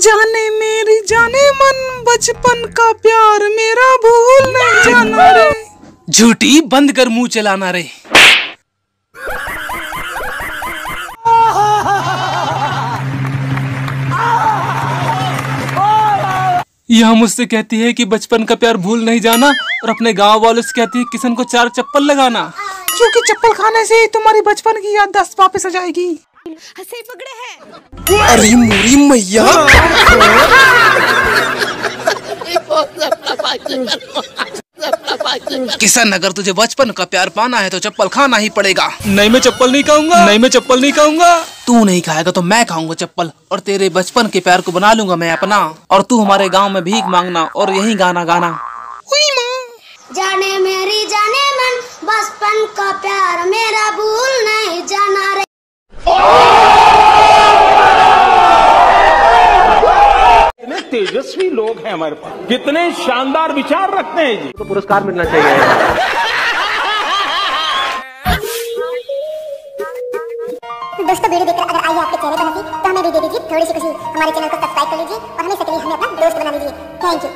जाने मेरी जाने मन बचपन का प्यार मेरा भूल नहीं जाना रे। झूठी बंद कर मुँह चलाना रे। यह मुझसे कहती है कि बचपन का प्यार भूल नहीं जाना और अपने गाँव वालों से कहती है किशन को चार चप्पल लगाना। क्योंकि चप्पल खाने से तुम्हारी बचपन की याद दस वापस आ जाएगी। हंसे पकड़े हैं। अरे मोरी मैया। किशन अगर तुझे बचपन का प्यार पाना है तो चप्पल खाना ही पड़ेगा। नहीं मैं चप्पल नहीं खाऊँगा। नहीं। मैं चप्पल नहीं खाऊँगा। तू नहीं खाएगा तो मैं खाऊँगा चप्पल और तेरे बचपन के प्यार को बना लूँगा मैं अपना। और तू हमारे गाँव में भीख मांगना और यही गाना गाना। जाने मेरी जाने तेजस्वी लोग हैं हमारे पास। कितने शानदार विचार रखते हैं जी। तो पुरस्कार मिलना चाहिए। दोस्तों वीडियो देखकर अगर आई आपके चेहरे पर हँसी तो हमें भी दे दीजिए थोड़ी सी खुशी। हमारे चैनल को सब्सक्राइब कर लीजिए और हमें हमें अपना दोस्त बना लीजिए। Thank you